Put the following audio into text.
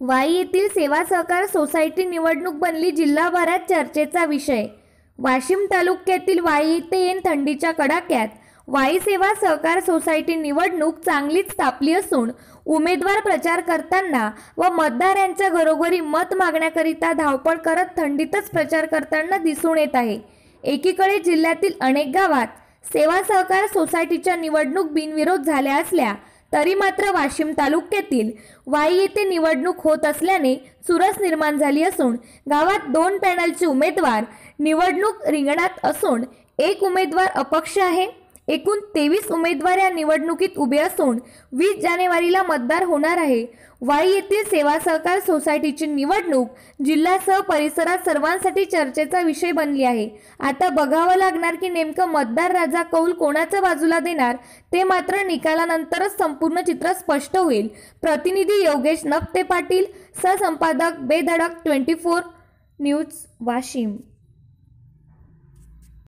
वाई येथील सेवा सहकार सोसायटी निवडणूक बनली जिल्हाभरात चर्चेचा विषय. वाशिम तालुक्यातील वाई येथे येन थंडीच्या कडाक्यात. वाई सेवा सहकार सोसायटी निवडणूक चांगलीच तापली असून उमेदवार प्रचार करताना व मतदारांच्या घरोघरी मत मागण्याकरिता धावपळ करत थंडीतच प्रचार करताना दिसून येत आहे. एकीकडे जिल्ह्यातील अनेक गावात सेवा सहकार सोसायटीच्या निवडणूक बिनविरोध झाल्या असल्या तरी मात्र वाशिम तालुक्यातील वाई येथे निवडणूक होत असल्याने चुरस निर्माण झाली असून गावात दोन पॅनलचे उमेदवार निवडणूक रिंगणात असून एक उमेदवार अपक्ष आहे. एकूण तेवीस उमेदवार या निवडणुकीत उभे असून वीस जानेवारीला मतदार होणार आहे. वाई येथील सेवा सहकार सोसायटीची निवडणूक जिल्ह्यासह परिसरात सर्वांसाठी चर्चेचा विषय बनली आहे. आता बघावं लागणार की नेमकं मतदार राजा कौल कोणाच्या बाजूला देणार ते मात्र निकालानंतरच संपूर्ण चित्र स्पष्ट होईल. प्रतिनिधी Yogesh Napte Patil सहसंपादक Bedhadak twenty four news Washim.